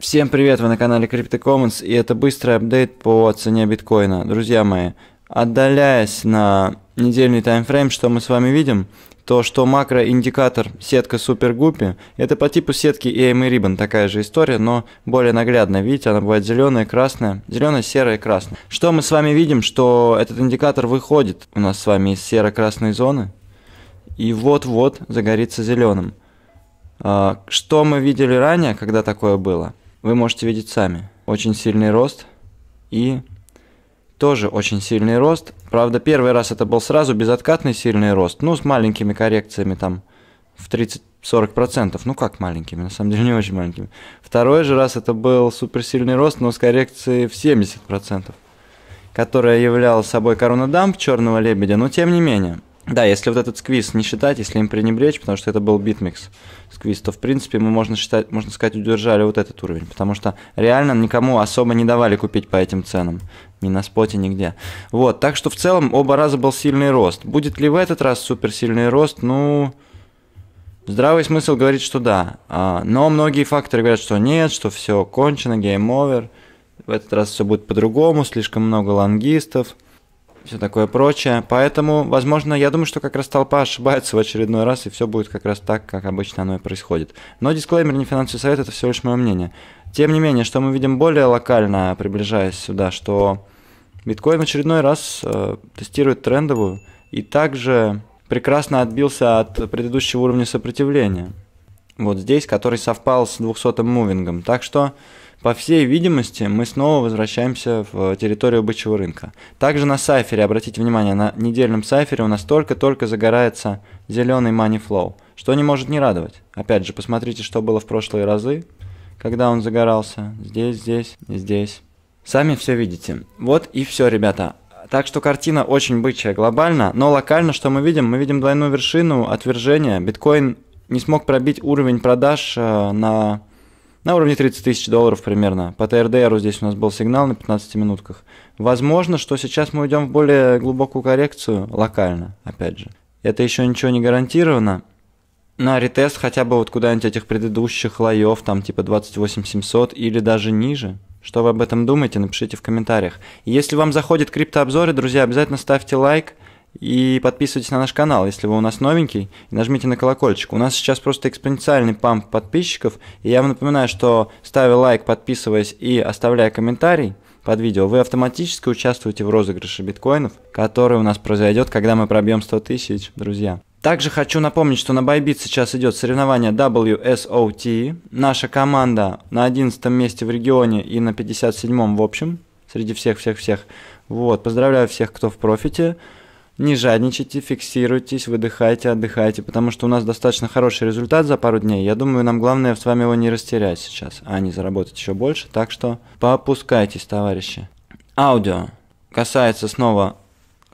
Всем привет, вы на канале CryptoCommons, и это быстрый апдейт по цене биткоина. Друзья мои, отдаляясь на недельный таймфрейм, что мы с вами видим, то что макроиндикатор сетка Супер Гуппи, это по типу сетки EM и Ribbon, такая же история, но более наглядная. Видите, она бывает зеленая, красная, зеленая, серая, красная. Что мы с вами видим, что этот индикатор выходит у нас с вами из серо-красной зоны, и вот-вот загорится зеленым. А, что мы видели ранее, когда такое было? Вы можете видеть сами. Очень сильный рост и тоже очень сильный рост. Правда, первый раз это был сразу безоткатный сильный рост, ну, с маленькими коррекциями там в 30-40%. Ну, как маленькими, на самом деле не очень маленькими. Второй же раз это был суперсильный рост, но с коррекцией в 70%, которая являла собой коронадамп черного лебедя, но тем не менее – да, если вот этот сквиз не считать, если им пренебречь, потому что это был BitMEX сквиз, то в принципе мы можно считать, можно сказать, удержали вот этот уровень, потому что реально никому особо не давали купить по этим ценам, ни на споте, нигде. Вот, так что в целом оба раза был сильный рост. Будет ли в этот раз суперсильный рост? Ну, здравый смысл говорит, что да, а, но многие факторы говорят, что нет, что все кончено, game over, в этот раз все будет по-другому, слишком много лонгистов – все такое прочее. Поэтому, возможно, я думаю, что как раз толпа ошибается в очередной раз, и все будет как раз так, как обычно оно и происходит. Но дисклеймер не финансовый совет, это всего лишь мое мнение. Тем не менее, что мы видим более локально, приближаясь сюда, что биткоин в очередной раз э, тестирует трендовую и также прекрасно отбился от предыдущего уровня сопротивления. Вот здесь, который совпал с 200-м мувингом. Так что по всей видимости, мы снова возвращаемся в территорию бычьего рынка. Также на сайфере, обратите внимание, на недельном сайфере у нас только-только загорается зеленый money flow, что не может не радовать. Опять же, посмотрите, что было в прошлые разы, когда он загорался. Здесь, здесь здесь. Сами все видите. Вот и все, ребята. Так что картина очень бычья глобально, но локально что мы видим? Мы видим двойную вершину отвержения. Биткоин не смог пробить уровень продаж э, на на уровне 30 тысяч долларов примерно. По ТРДРу здесь у нас был сигнал на 15 минутках. Возможно, что сейчас мы уйдем в более глубокую коррекцию, локально, опять же. Это еще ничего не гарантировано. На ретест хотя бы вот куда-нибудь этих предыдущих лоев, там типа 28700 или даже ниже. Что вы об этом думаете, напишите в комментариях. если вам заходит криптообзоры, друзья, обязательно ставьте лайк. И подписывайтесь на наш канал, если вы у нас новенький, и нажмите на колокольчик. У нас сейчас просто экспоненциальный памп подписчиков, и я вам напоминаю, что ставя лайк, подписываясь и оставляя комментарий под видео, вы автоматически участвуете в розыгрыше биткоинов, который у нас произойдет, когда мы пробьем 100 тысяч, друзья. Также хочу напомнить, что на Bybit сейчас идет соревнование WSOT. Наша команда на 11 месте в регионе и на 57 в общем, среди всех-всех-всех. Вот, поздравляю всех, кто в профите не жадничайте, фиксируйтесь, выдыхайте, отдыхайте, потому что у нас достаточно хороший результат за пару дней. Я думаю, нам главное с вами его не растерять сейчас, а не заработать еще больше. Так что попускайтесь, товарищи. Аудио касается снова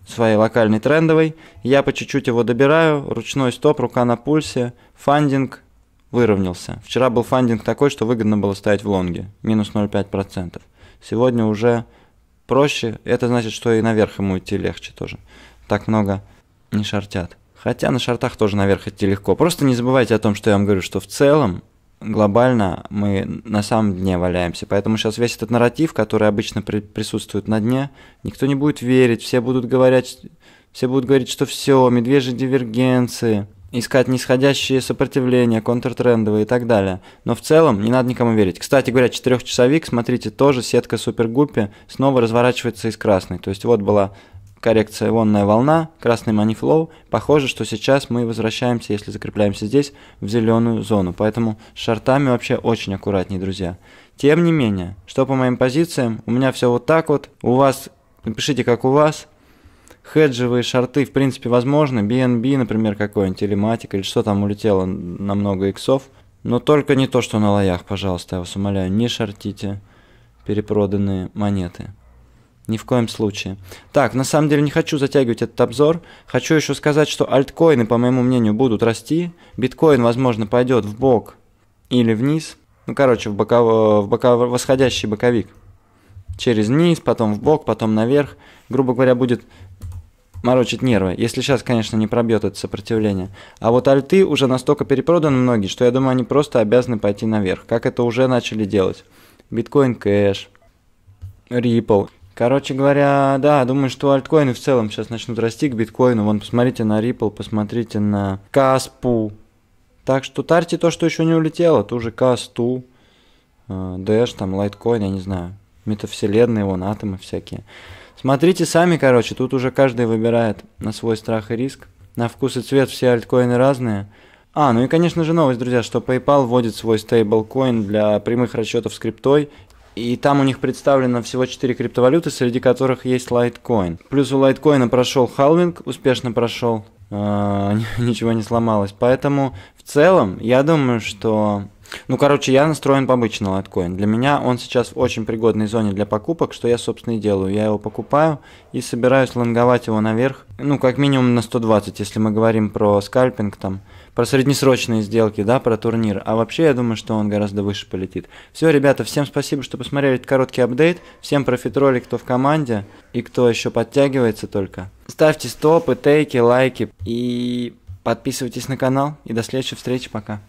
своей локальной трендовой. Я по чуть-чуть его добираю. Ручной стоп, рука на пульсе. Фандинг выровнялся. Вчера был фандинг такой, что выгодно было ставить в лонге. Минус 0,5%. Сегодня уже проще. Это значит, что и наверх ему идти легче тоже так много не шортят. Хотя на шортах тоже наверх идти легко. Просто не забывайте о том, что я вам говорю, что в целом глобально мы на самом дне валяемся. Поэтому сейчас весь этот нарратив, который обычно при присутствует на дне, никто не будет верить, все будут говорить, все будут говорить, что все, медвежьи дивергенции, искать нисходящие сопротивления, контртрендовые и так далее. Но в целом не надо никому верить. Кстати говоря, четырехчасовик, смотрите, тоже сетка супергуппи снова разворачивается из красной. То есть вот была коррекция волнная волна, красный манифлоу. Похоже, что сейчас мы возвращаемся, если закрепляемся здесь, в зеленую зону. Поэтому с шартами вообще очень аккуратнее, друзья. Тем не менее, что по моим позициям, у меня все вот так вот. У вас, напишите, как у вас. Хеджевые шарты, в принципе, возможны. BNB, например, какой-нибудь, или Matic, или что там улетело на много иксов. Но только не то, что на лоях, пожалуйста, я вас умоляю. Не шортите перепроданные монеты. Ни в коем случае. Так, на самом деле не хочу затягивать этот обзор. Хочу еще сказать, что альткоины, по моему мнению, будут расти. Биткоин, возможно, пойдет в бок или вниз. Ну, короче, в, боков... в боков... восходящий боковик. Через низ, потом в бок, потом наверх. Грубо говоря, будет морочить нервы. Если сейчас, конечно, не пробьет это сопротивление. А вот альты уже настолько перепроданы многие, что я думаю, они просто обязаны пойти наверх. Как это уже начали делать. биткоин кэш, Ripple. Короче говоря, да, думаю, что альткоины в целом сейчас начнут расти к биткоину. Вон, посмотрите на Ripple, посмотрите на Каспу. Так что тарьте то, что еще не улетело, ту же Касту, Dash, там, Litecoin, я не знаю, метавселенные, вон, атомы всякие. Смотрите сами, короче, тут уже каждый выбирает на свой страх и риск. На вкус и цвет все альткоины разные. А, ну и, конечно же, новость, друзья, что PayPal вводит свой стейблкоин для прямых расчетов с криптой. И там у них представлено всего 4 криптовалюты, среди которых есть Litecoin. Плюс у Litecoin прошел халвинг, успешно прошел, а, ничего не сломалось. Поэтому в целом я думаю, что ну, короче, я настроен побыть на лайткоин. Для меня он сейчас в очень пригодной зоне для покупок, что я, собственно, и делаю. Я его покупаю и собираюсь лонговать его наверх, ну, как минимум на 120, если мы говорим про скальпинг там, про среднесрочные сделки, да, про турнир. А вообще, я думаю, что он гораздо выше полетит. Все, ребята, всем спасибо, что посмотрели этот короткий апдейт. Всем профит-ролик, кто в команде и кто еще подтягивается только. Ставьте стопы, тейки, лайки и Подписывайтесь на канал и до следующей встречи. Пока.